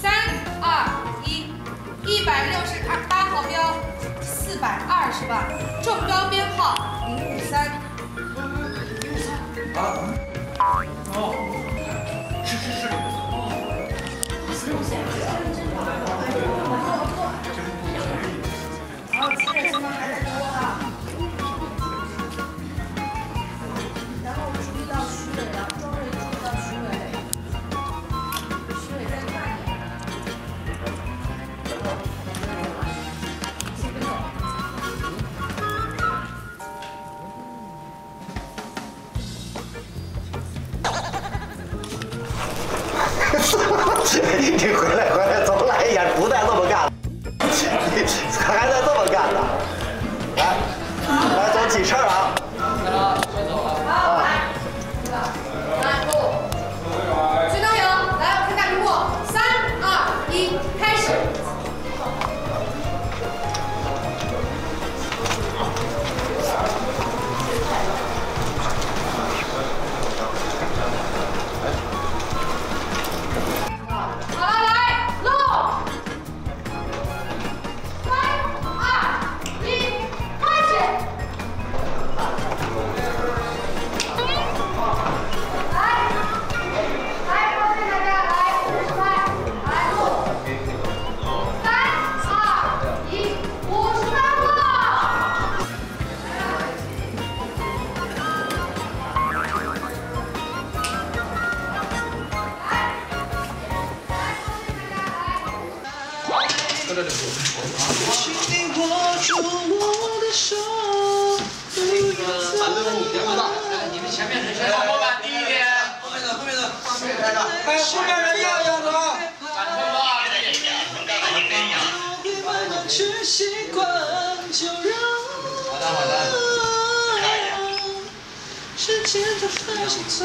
三二一，一百六十二八号标，四百二十万，中标编号零五三。零五三。啊。哦。你回来回来，请你握住我的。手，不要走。你们前面人先跑板低一点，后面的后面的后面站着，哎，后面人要要的啊！会慢慢去习惯，就让时间它开始走，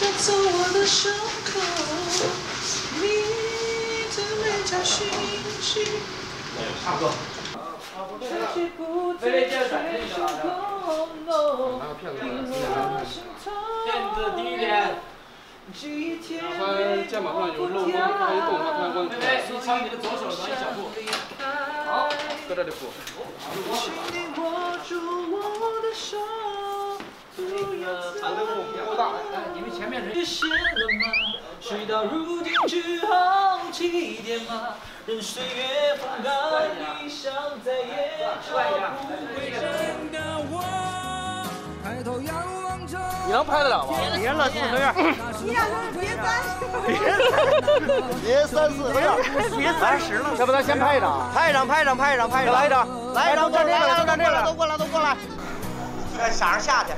带走我的伤口。你的眉角细细。差不。多。飞飞接着转这个了，垫子低一点。肩膀上有漏光，可以动，它看光。飞飞，你朝你的左手往一小步。好，搁这里扶。请你握住我的手，不。要走。来，你们前面人。事到如今只好起点吗？任岁月风干，理想再也找不回真的我。抬头仰望着。你能拍得了吗？别了，四合院。你俩说别三，别三四个样，别三十了。要不咱先拍一张？拍一张，拍一张，拍一张，拍一张，来一张，来一张，站这个，都站这个，都过来，都过来。在闪上下去，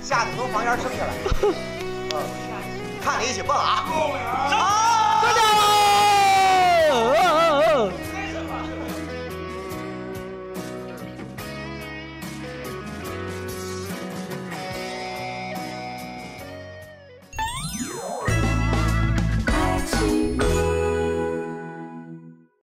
下去从房檐升下来。嗯，看你一起蹦啊！好，再见。